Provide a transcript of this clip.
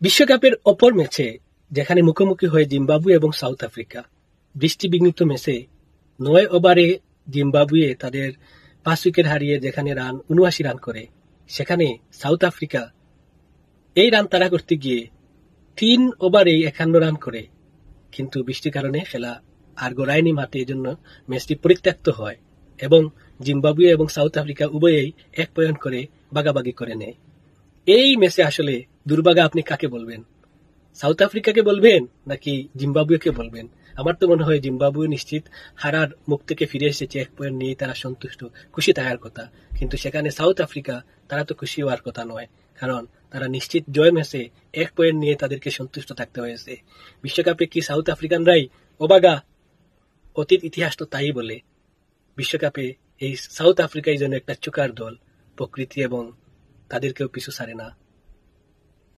বিশ্বকাপের অপর ম্যাচে, যেখানে মুখোমুখি হয়ে জিম্বাবুয়ে এবং সাউথ আফ্রিকা বৃষ্টিবিঘ্নিত ম্যাচে নয় ওভারে জিম্বাবুয়ে তাদের পাঁচ উইকেট হারিয়ে যেখানে রান, উনআশি রান করে, সেখানে সাউথ আফ্রিকা এই রান তারা করতে গিয়ে তিন ওভারে একান্ন রান করে। কিন্তু বৃষ্টির কারণে খেলা আর গড়ায়নি মাঠে, এজন্য ম্যাচটি পরিত্যক্ত হয় এবং জিম্বাবুয়ে এবং সাউথ আফ্রিকা উভয়েই এক পয়েন্ট করে বাগাবাগি করে নেয়। এই ম্যাচে আসলে দুর্ভাগা আপনি কাকে বলবেন? সাউথ আফ্রিকাকে বলবেন নাকি জিম্বাবুয়েকে বলবেন? আমার তো মনে হয় জিম্বাবুয়ে নিশ্চিত হারার মুখ থেকে ফিরে এসেছে, এক পয়েন্ট নিয়ে তারা সন্তুষ্ট, খুশি থাকার কথা। কিন্তু সেখানে সাউথ আফ্রিকা, তারা তো খুশি হওয়ার কথা নয়, কারণ তারা নিশ্চিত জয় ম্যাচে এক পয়েন্ট নিয়ে তাদেরকে সন্তুষ্ট থাকতে হয়েছে। বিশ্বকাপে কি সাউথ আফ্রিকানরাই অবাগা? অতীত ইতিহাস তো তাই বলে। বিশ্বকাপে এই সাউথ আফ্রিকাই যেন একটা চুকার দল, প্রকৃতি এবং তাদেরকেও পিছু ছাড়ে না।